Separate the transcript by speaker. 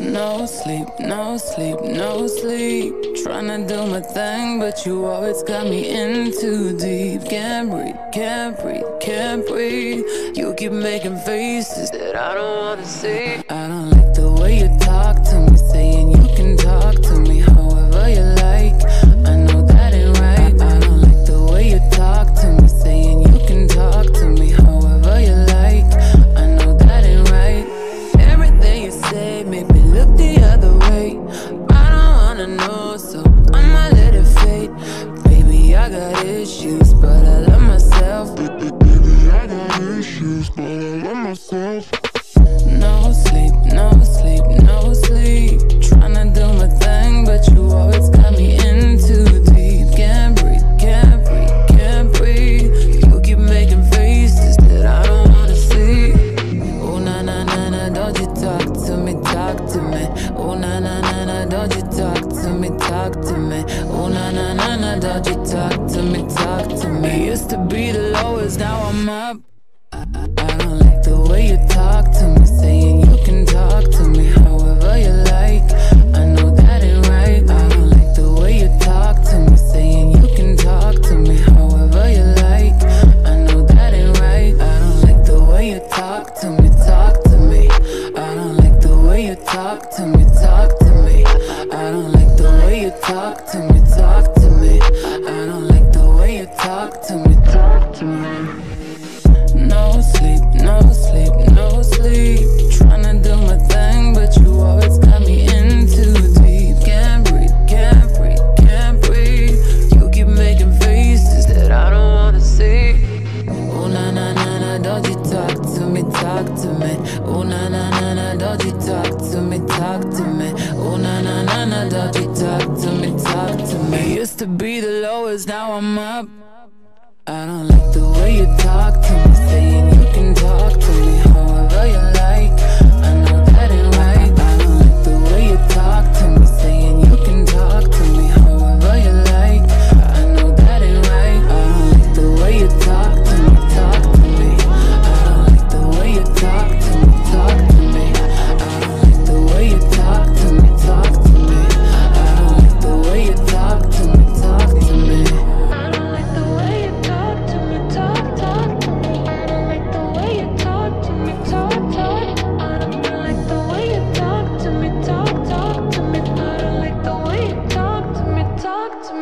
Speaker 1: No sleep, no sleep, no sleep. Tryna do my thing, but you always got me in too deep. Can't breathe, can't breathe, can't breathe. You keep making faces that I don't wanna see. I don't like the way you talk wanna know, so I'ma let it fade. Baby, I got issues, but I love myself. Baby, I got issues, but I love myself. No sleep, no sleep, no sleep. Tryna do my thing, but you always got me in too deep. Can't breathe, can't breathe, can't breathe. You keep making faces that I don't wanna see. Oh na na na na, don't you talk to me, talk to me. Oh na na na na, don't you talk to me, talk to me. Oh na na na na, don't you talk to me, talk to me. Used to be the lowest, now I'm up. I, I, I don't like the way you talk to me, saying you can talk to me however you like. I know that ain't right. I don't like the way you talk to me, saying you can talk to me however you like. I know that ain't right. I don't like the way you talk to me, talk to me. I don't like the way you talk to me, na na na na, don't you talk to me, talk to me. Oh na na na na, don't you talk to me, talk to me. Used to be the lowest, now I'm up. I don't like the way you talk looked